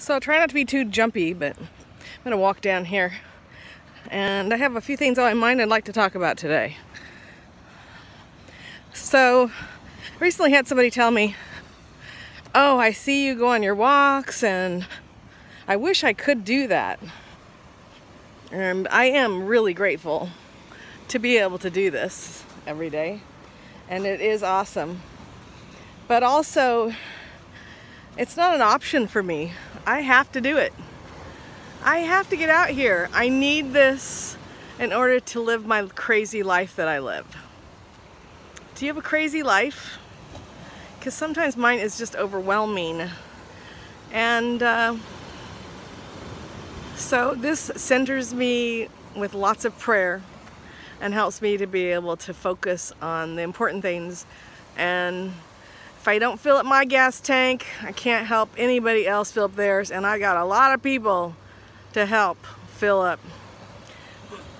So try not to be too jumpy, but I'm gonna walk down here. And I have a few things on my mind I'd like to talk about today. So, recently had somebody tell me, oh, I see you go on your walks and I wish I could do that. And I am really grateful to be able to do this every day. And it is awesome. But also, it's not an option for me. I have to do it. I have to get out here. I need this in order to live my crazy life that I live. Do you have a crazy life? Because sometimes mine is just overwhelming. And uh, so this centers me with lots of prayer and helps me to be able to focus on the important things and if I don't fill up my gas tank, I can't help anybody else fill up theirs, and I got a lot of people to help fill up.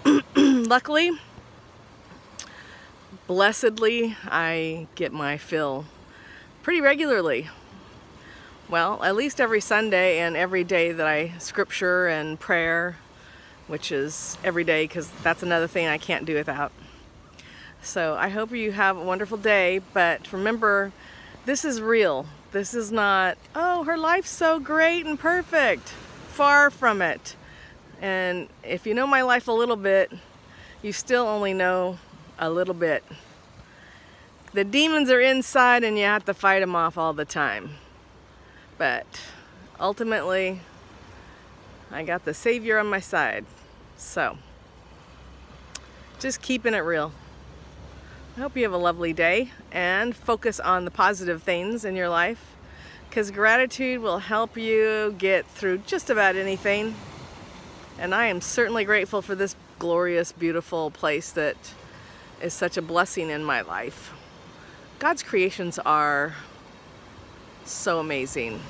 Luckily, blessedly, I get my fill pretty regularly. Well, at least every Sunday and every day that I scripture and prayer, which is every day because that's another thing I can't do without. So I hope you have a wonderful day, but remember, this is real. This is not, oh, her life's so great and perfect. Far from it. And if you know my life a little bit, you still only know a little bit. The demons are inside and you have to fight them off all the time. But ultimately, I got the Savior on my side. So, just keeping it real. I hope you have a lovely day and focus on the positive things in your life because gratitude will help you get through just about anything. And I am certainly grateful for this glorious, beautiful place that is such a blessing in my life. God's creations are so amazing.